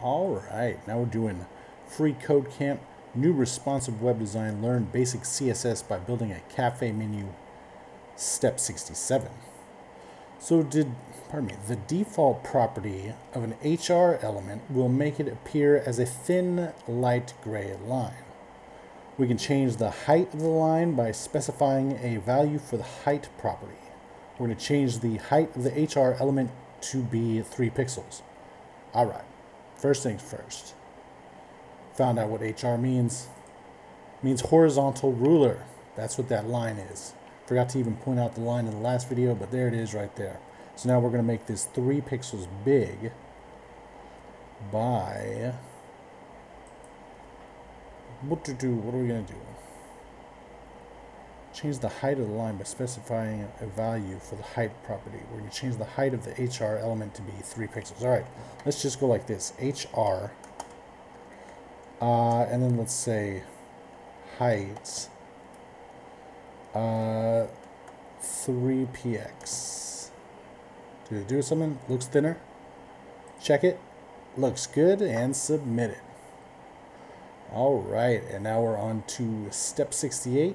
All right, now we're doing free code camp, new responsive web design, learn basic CSS by building a cafe menu, step 67. So did, pardon me, the default property of an HR element will make it appear as a thin light gray line. We can change the height of the line by specifying a value for the height property. We're going to change the height of the HR element to be 3 pixels. All right. First things first. Found out what HR means. It means horizontal ruler. That's what that line is. Forgot to even point out the line in the last video, but there it is right there. So now we're going to make this 3 pixels big by... What to do? What are we going to do? Change the height of the line by specifying a value for the height property. Going to change the height of the HR element to be 3 pixels. All right, let's just go like this. HR, uh, and then let's say height, uh, 3px. Did it do something? Looks thinner. Check it. Looks good and submit it. All right, and now we're on to step 68